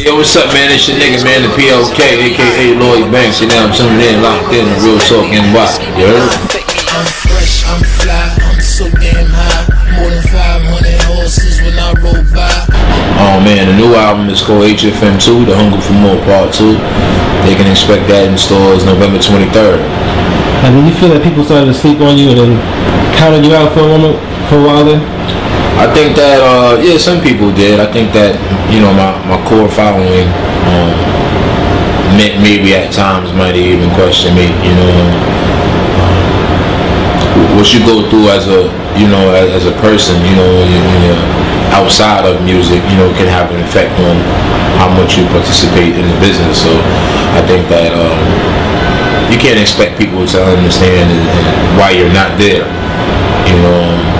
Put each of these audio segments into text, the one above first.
Yo, what's up, man? It's your nigga, man, the PLK, aka Lloyd Banks. You know, I'm tuning in, locked in, Real Talk NY. You heard? I'm fresh, I'm fly, I'm so damn high. More than 500 horses when I roll by. Oh man, the new album is called HFM2, The Hunger for More Part 2. They can expect that in stores November 23rd. And did you feel that people started to sleep on you and then counted you out for a moment, for a while there? I think that, uh, yeah, some people did. I think that, you know, my, my core following, um, may- maybe at times might even question me, you know. Um, what you go through as a, you know, as, as a person, you know, you- you're outside of music, you know, can have an effect on how much you participate in the business. So I think that, um, you can't expect people to understand and, and why you're not there, you know.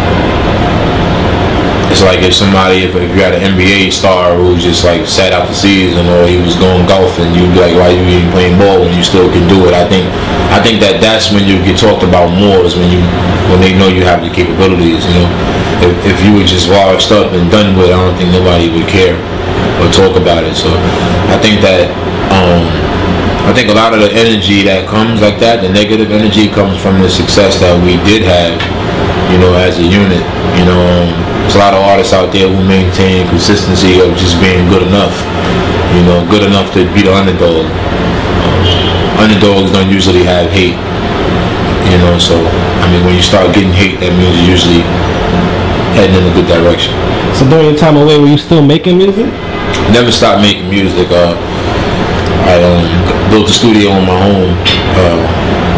It's like if somebody, if, if you had an NBA star who just like sat out the season or he was going golfing, you'd be like, why you even playing ball when you still can do it? I think, I think that that's when you get talked about more is when you, when they know you have the capabilities. You know, if, if you were just washed up and done with, I don't think nobody would care or talk about it. So, I think that, um, I think a lot of the energy that comes like that, the negative energy comes from the success that we did have, you know, as a unit. You know, um, there's a lot of artists out there who maintain consistency of just being good enough. You know, good enough to be the underdog. Um, underdogs don't usually have hate. You know, so I mean, when you start getting hate, that means you're usually heading in a good direction. So during your time away, were you still making music? Never stopped making music. Uh, I um, built a studio in my home. Uh,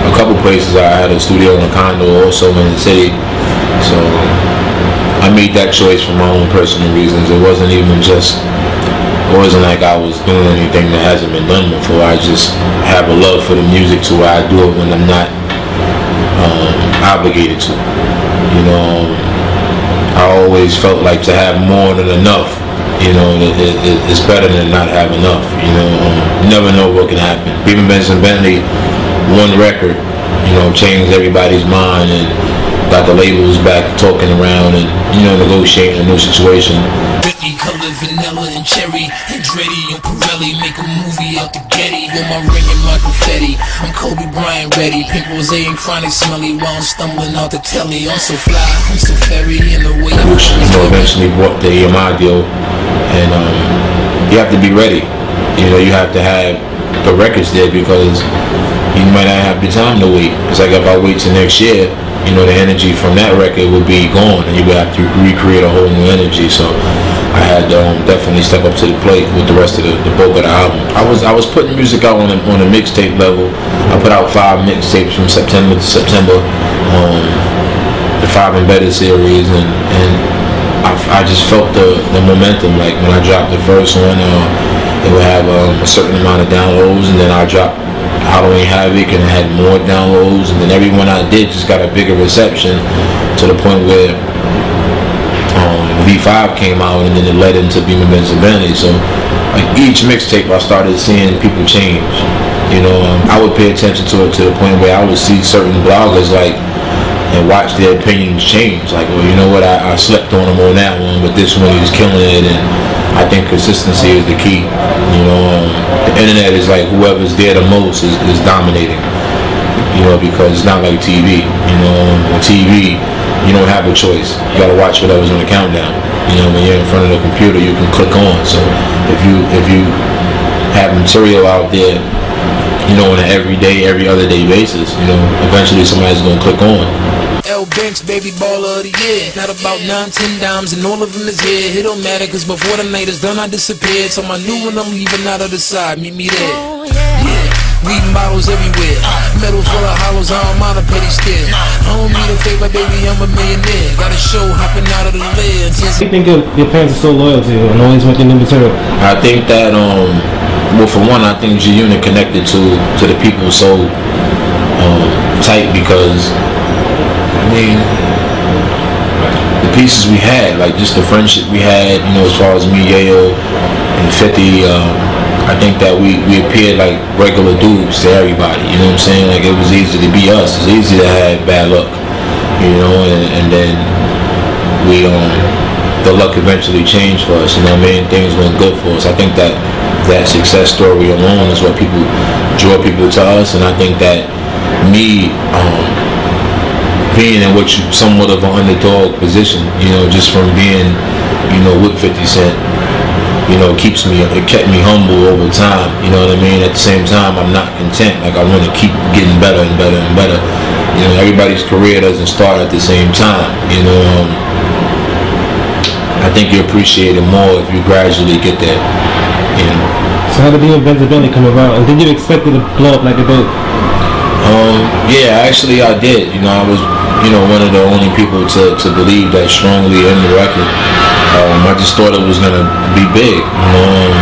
a couple places I had a studio in a condo, also in the city. So I made that choice for my own personal reasons. It wasn't even just. It wasn't like I was doing anything that hasn't been done before. I just have a love for the music to where I do it when I'm not um, obligated to. You know, I always felt like to have more than enough. You know, it, it, it- it's better than not have enough. You know, um, you never know what can happen. Even Benson Bentley, one record, you know, changed everybody's mind and got the labels back talking around and you know negotiating a new situation. Ricky colored vanilla and cherry. Andretti and Pirelli make a movie out the Getty. With my ring and my confetti. I'm Kobe Bryant ready. Pink rose and chronic smelly while I'm stumbling out the telly. I'm so fly, I'm so fairy in the way I which you know eventually brought the EMI deal, and um, you have to be ready. You know, you have to have the records there because you might not have the time to wait. It's like if I wait till next year, you know, the energy from that record would be gone, and you would have to recreate a whole new energy. So I had to um, definitely step up to the plate with the rest of the, the bulk of the album. I was I was putting music out on a, on a mixtape level. I put out five mixtapes from September to September. Um, the five embedded series and and I, I just felt the, the momentum like when I dropped the first one uh, it would have um, a certain amount of downloads and then I dropped Halloween Havoc and had more downloads and then everyone I did just got a bigger reception to the point where um, V5 came out and then it led into Beamer Benz or Bentley so like each mixtape I started seeing people change you know um, I would pay attention to it to the point where I would see certain bloggers like and watch their opinions change. Like, well, you know what? I, I slept on him on that one, but this one he's killing it. And I think consistency is the key. You know, um, the internet is like whoever's there the most is, is dominating. You know, because it's not like TV. You know, on TV you don't have a choice. You gotta watch whatever's on the countdown. You know, when you're in front of the computer, you can click on. So if you if you have material out there, you know, on an everyday, every other day basis, you know, eventually somebody's gonna click on. L Banks, baby baller of the year. Got about nine, ten dimes, and all of them is here. It don't matter, cause before the night is done, I disappeared. So my new one, I'm leaving out of the side. Meet me there. Yeah. Weed bottles everywhere. Metal full of hollows, I don't mind a petty stare. I don't need a favor, baby, I'm a millionaire. Got a show hopping out of the lid. What do you think your, your fans are so loyal to you and always making new material? I think that um well for one I think G Unit connected to to the people so um tight because I mean the pieces we had, like just the friendship we had, you know, as far as me, Yayo and 50, um, I think that we, we appeared like regular dudes to everybody, you know what I'm saying? Like it was easy to be us. It's easy to have bad luck, you know, and, and then we um the luck eventually changed for us, you know what I mean? Things went good for us. I think that that success story alone is what people draw people to us, and I think that me um, being in what you somewhat of an underdog position, you know, just from being, you know, with 50 Cent, you know, keeps me, it kept me humble over time, you know what I mean? At the same time, I'm not content. Like, I want to keep getting better and better and better. You know, everybody's career doesn't start at the same time, you know. Um, I think you appreciate it more if you gradually get there, you know. So how did the invincibility come about? And did you expect it to blow up like it did? Um, yeah, actually I did. You know, I was, you know, one of the only people to, to believe that strongly in the record. Um, I just thought it was gonna be big. Um,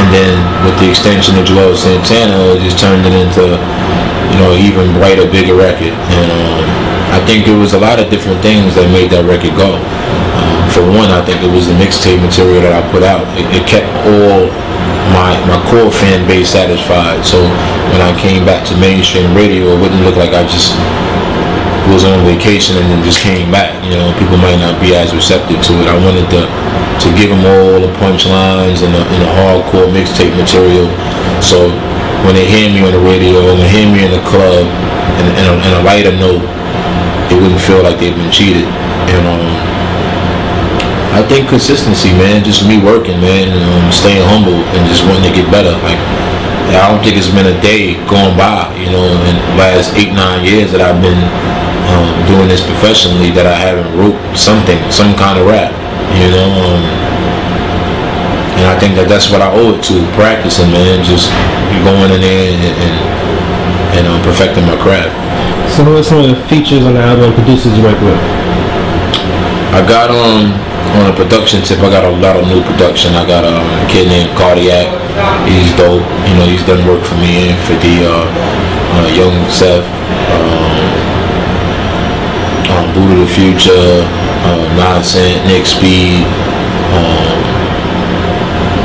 and then with the extension of Juelz Santana, it just turned it into, you know, even brighter, bigger record. And um, I think it was a lot of different things that made that record go. Um, for one, I think it was the mixtape material that I put out. It, it kept all my my core fan base satisfied. So when I came back to mainstream radio, it wouldn't look like I just was on vacation and then just came back. You know, people might not be as receptive to it. I wanted to to give them all the punchlines and the, and the hardcore mixtape material. So when they hear me on the radio, when they hear me in the club, and, and, a, and a lighter note, it wouldn't feel like they've been cheated. And um, I think consistency, man, just me working, man, and um, staying humble and just wanting to get better. Like I don't think it's been a day going by, you know, in the last eight, nine years that I've been um, doing this professionally that I haven't wrote something, some kind of rap, you know. Um, and I think that that's what I owe it to, practicing, man, just going in there and, and, and um, perfecting my craft. So who are some of the features on the album producers you work with? I got um on a production tip. I got a lot of new production. I got um, a kid named Cardiak. He's dope. You know, he's done work for me and for the uh, uh, Young Seth, um, um, Buddha the Future, uh, Nonsense, Nick Speed. Um,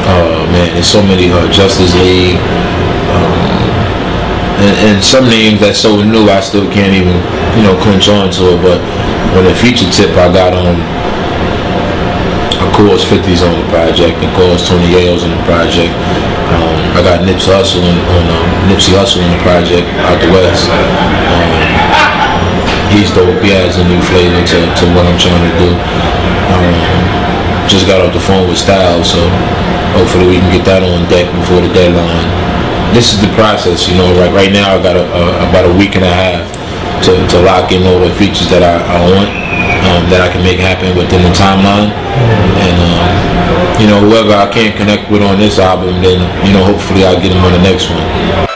uh, man, there's so many. Uh, Justice League. Um, and, and some names that's so new, I still can't even, you know, clinch on to it. But on the feature tip, I got on. Um, of course, 50's on the project. Of course, Tony Yayo's on the project. Um, I got Nipsey Hussle on, on um, Nipsey the project out the west. Um, he's dope. He has a new flavor to, to what I'm trying to do. Um, just got off the phone with Styles, so hopefully we can get that on deck before the deadline. This is the process, you know. Right, right now, I got a, a, about a week and a half to, to lock in all the features that I, I want, um, that I can make happen within the timeline. And, um, you know, whoever I can't connect with on this album, then, you know, hopefully I'll get them on the next one.